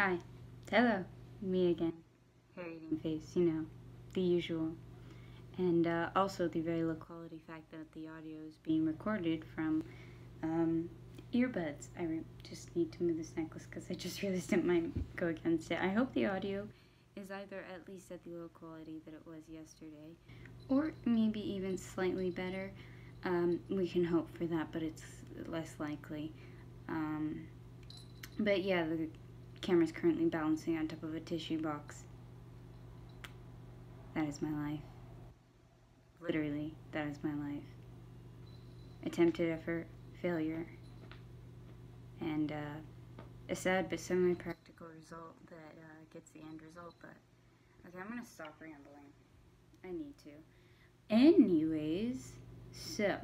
Hi. Hello. Me again. Hair eating face, you know, the usual. And uh, also the very low quality fact that the audio is being recorded from um, earbuds. I re- just need to move this necklace because I just realized it might go against it. I hope the audio is either at least at the low quality that it was yesterday, or maybe even slightly better. Um, we can hope for that, but it's less likely. Um, but yeah, the camera's currently balancing on top of a tissue box. That is my life. Literally, that is my life. Attempted effort, failure, and uh, a sad but semi-practical result that uh, gets the end result. But okay, I'm gonna stop rambling. I need to. Anyways, so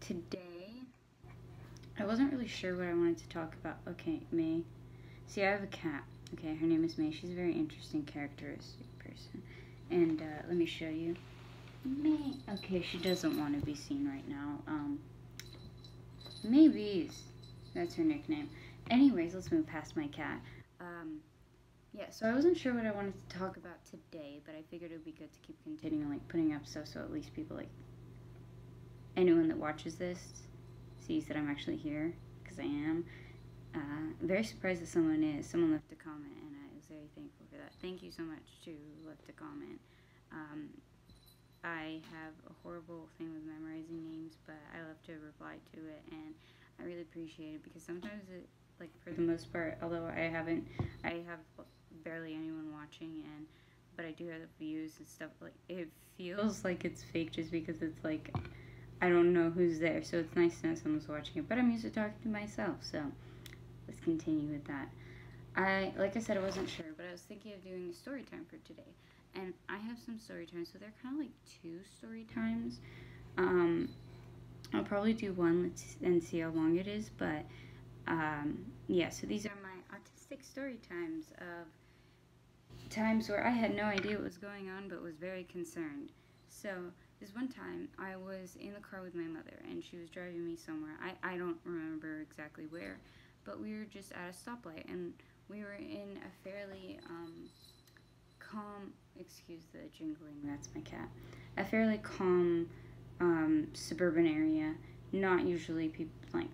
today I wasn't really sure what I wanted to talk about. Okay, May. See, I have a cat. Okay, her name is May. She's a very interesting, characteristic person. And uh, let me show you. May. Okay, she doesn't want to be seen right now. Um. That's her nickname. Anyways, let's move past my cat. Um, yeah, so I wasn't sure what I wanted to talk about today, but I figured it would be good to keep continuing, like, putting up stuff so at least people, like, anyone that watches this sees that I'm actually here, because I am. Uh, very surprised that someone is. Someone left a comment, and I was very thankful for that. Thank you so much to left a comment. Um, I have a horrible thing with memorizing names, but I love to reply to it, and I really appreciate it because sometimes it, like for the most part, although I haven't, I have barely anyone watching, and but I do have views and stuff. Like it feels like it's fake just because it's like I don't know who's there, so it's nice to know someone's watching it. But I'm used to talking to myself, so continue with that. I like I said I wasn't sure, but I was thinking of doing a story time for today, and I have some story times, so they're kind of like two story times. Um, I'll probably do one and see how long it is, but um, yeah. So these are my autistic story times of times where I had no idea what was going on, but was very concerned. So this one time I was in the car with my mother and she was driving me somewhere. I, I don't remember exactly where, but we were just at a stoplight and we were in a fairly um, calm, excuse the jingling, that's my cat, a fairly calm um, suburban area. Not usually people like,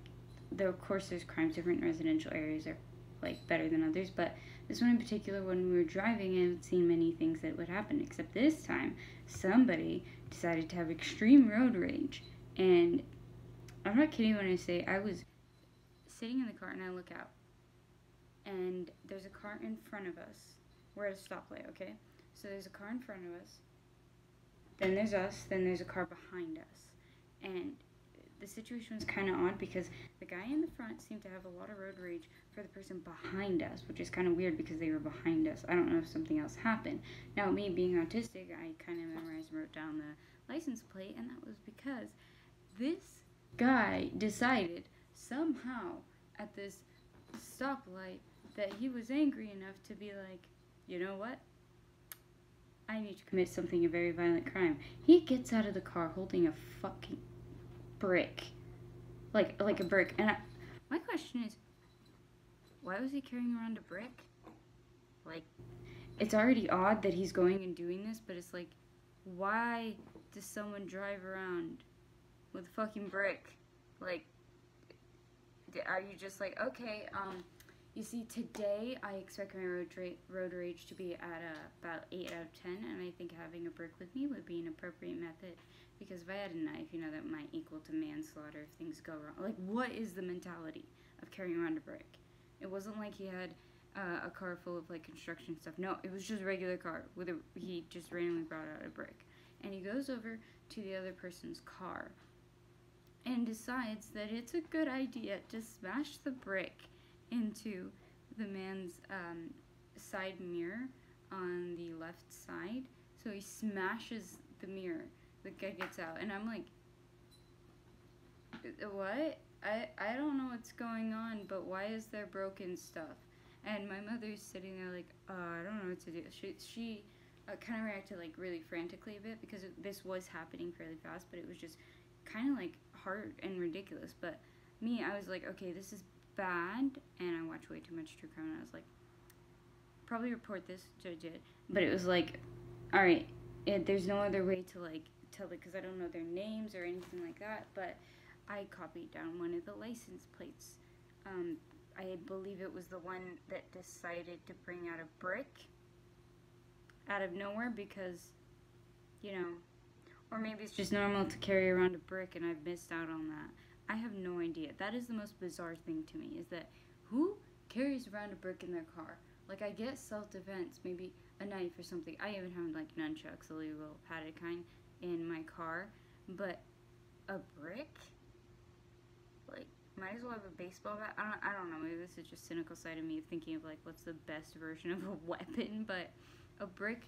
though of course there's crimes, different residential areas are like better than others, but this one in particular, when we were driving, I haven't seen many things that would happen, except this time somebody decided to have extreme road rage. And I'm not kidding when I say I was sitting in the car and I look out, and there's a car in front of us. We're at a stoplight, okay? So there's a car in front of us, then there's us, then there's a car behind us. And the situation was kind of odd because the guy in the front seemed to have a lot of road rage for the person behind us, which is kind of weird because they were behind us. I don't know if something else happened. Now, me being autistic, I kind of memorized and wrote down the license plate, and that was because this guy decided somehow at this stoplight that he was angry enough to be like, you know what? I need to commit something a very violent crime. He gets out of the car holding a fucking brick, like like a brick. And I, my question is, why was he carrying around a brick? Like, it's already odd that he's going and doing this, but it's like, why does someone drive around with a fucking brick? Like, are you just like, okay, um, you see, today I expect my road, road rage to be at a, about 8 out of 10, and I think having a brick with me would be an appropriate method because if I had a knife, you know, that might equal to manslaughter if things go wrong. Like, what is the mentality of carrying around a brick? It wasn't like he had uh, a car full of like construction stuff. No, it was just a regular car with a. He just randomly brought out a brick, and he goes over to the other person's car, and decides that it's a good idea to smash the brick into the man's um, side mirror on the left side. So he smashes the mirror the guy gets out, and I'm like, uh, what? I I don't know what's going on, but why is there broken stuff? And my mother's sitting there like, uh, I don't know what to do. She she uh, kind of reacted like really frantically a bit because this was happening fairly fast, but it was just kind of like hard and ridiculous. But me, I was like, okay, this is bad, and I watch way too much true crime. And I was like, probably report this, judge it. But it was like, all right, it, there's no other way to like tell it because I don't know their names or anything like that. But I copied down one of the license plates. Um, I believe it was the one that decided to bring out a brick out of nowhere because, you know, or maybe it's just normal to carry around a brick and I've missed out on that. I have no idea. That is the most bizarre thing to me is that who carries around a brick in their car? Like I get self-defense, maybe a knife or something. I even have like nunchucks, illegal padded kind, in my car, but a brick? Like might as well have a baseball bat. I don't, I don't know. Maybe this is just cynical side of me of thinking of like what's the best version of a weapon, but a brick.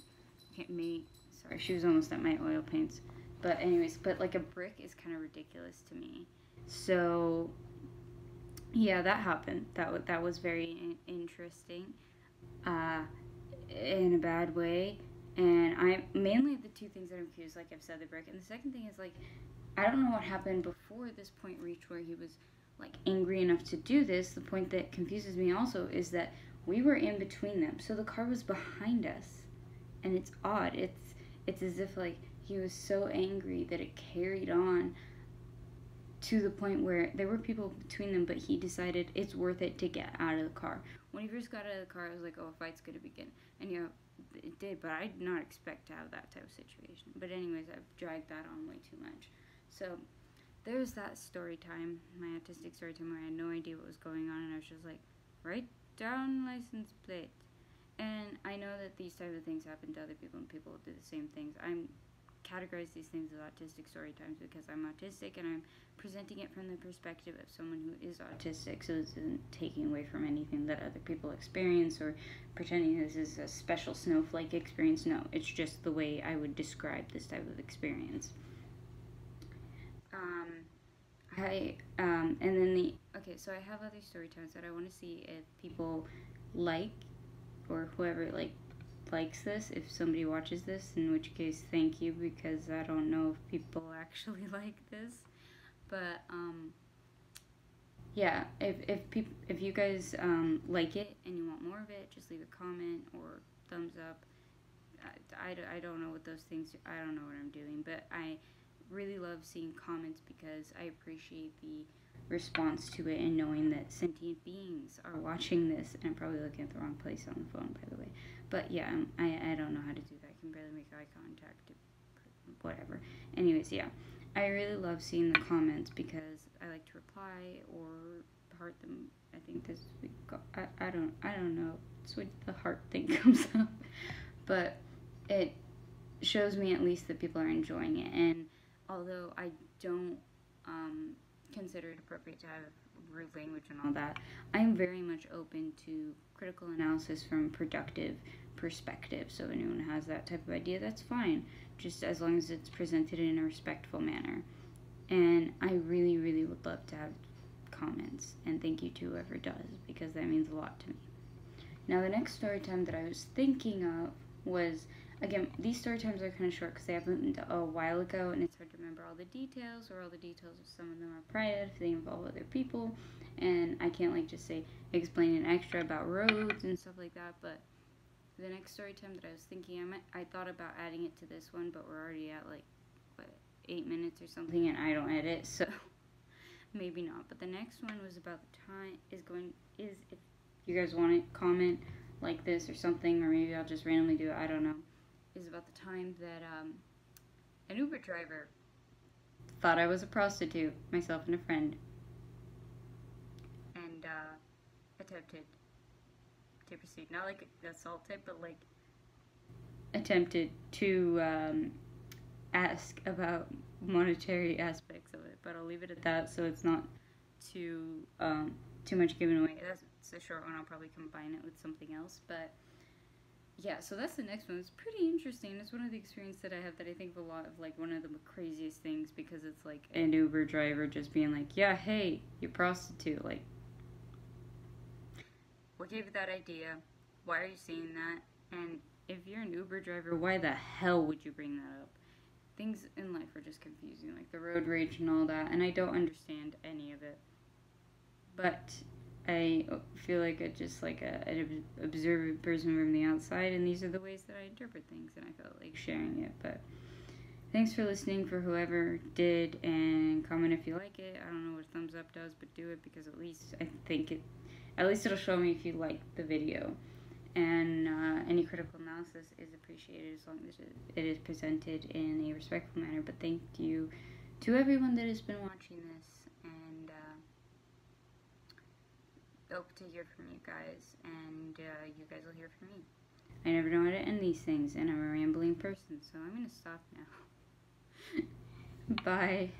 can't me. Sorry, she was almost at my oil paints. But anyways, but like a brick is kind of ridiculous to me. So yeah, that happened. That that was very in- interesting, uh, in a bad way. And I mainly the two things that I'm confused, like I've said, the brick, and the second thing is like I don't know what happened before this point reached where he was like angry enough to do this. The point that confuses me also is that we were in between them, so the car was behind us, and it's odd. It's it's as if like he was so angry that it carried on to the point where there were people between them, but he decided it's worth it to get out of the car. When he first got out of the car, I was like, oh, a fight's gonna begin, and yeah, it did, but I did not expect to have that type of situation. But anyways, I've dragged that on way too much. So there's that story time, my autistic story time where I had no idea what was going on, and I was just like, write down license plate. And I know that these type of things happen to other people, and people do the same things. I'm categorize these things as autistic story times because I'm autistic and I'm presenting it from the perspective of someone who is autistic. So this isn't taking away from anything that other people experience or pretending this is a special snowflake experience. No, it's just the way I would describe this type of experience. Um, I um, and then the okay, so I have other story times that I want to see if people like or whoever like likes this if somebody watches this in which case thank you because i don't know if people actually like this. But um yeah if if people if you guys um like it and you want more of it just leave a comment or thumbs up. I, I, I don't know what those things i don't know what i'm doing but i really love seeing comments because i appreciate the response to it and knowing that sentient beings are watching this and i'm probably looking at the wrong place on the phone by the way. But yeah um, I, I don't know how to do that. I can barely make eye contact whatever. Anyways yeah. I really love seeing the comments because i like to reply or heart them. I think this week I, I don't i don't know. It's when the heart thing comes up. But it shows me at least that people are enjoying it. And although i don't um, consider it appropriate to have rude language and all that, I'm very much open to critical analysis from productive perspective. So if anyone has that type of idea, that's fine, just as long as it's presented in a respectful manner. And I really, really would love to have comments, and thank you to whoever does, because that means a lot to me. Now, the next story time that I was thinking of was again, these story times are kind of short because they happened a while ago, and it's hard to remember all the details, or all the details of some of them are private if they involve other people, and I can't like just say explain an extra about roads and stuff like that. But the next story time that I was thinking, I might, I thought about adding it to this one, but we're already at like what eight minutes or something, and I don't edit, so maybe not. But the next one was about the time is going is if you guys want to comment like this or something, or maybe I'll just randomly do it. I don't know is about the time that um, an Uber driver thought I was a prostitute, myself and a friend, and uh, attempted to proceed. Not like assaulted, but like attempted to um, ask about monetary aspects of it. But I'll leave it at that, so it's not too um, too much given away. That's a short one. I'll probably combine it with something else, but yeah, so that's the next one. It's pretty interesting. It's one of the experiences that I have that I think of a lot of like one of the craziest things because it's like an Uber driver just being like, "Yeah, hey, you prostitute." Like, what gave you that idea? Why are you saying that? And if you're an Uber driver, why the hell would you bring that up? Things in life are just confusing, like the road rage and all that, and I don't understand any of it. But I feel like a just like a, an observant person from the outside, and these are the ways that I interpret things, and I felt like sharing it. But thanks for listening for whoever did, and comment if you like it. I don't know what thumbs up does, but do it because at least I think it, at least it'll show me if you like the video. And uh, any critical analysis is appreciated as long as it is presented in a respectful manner. But thank you to everyone that has been watching this, and uh, hope to hear from you guys, and uh, you guys will hear from me. I never know how to end these things, and I'm a rambling person, so I'm gonna stop now. Bye.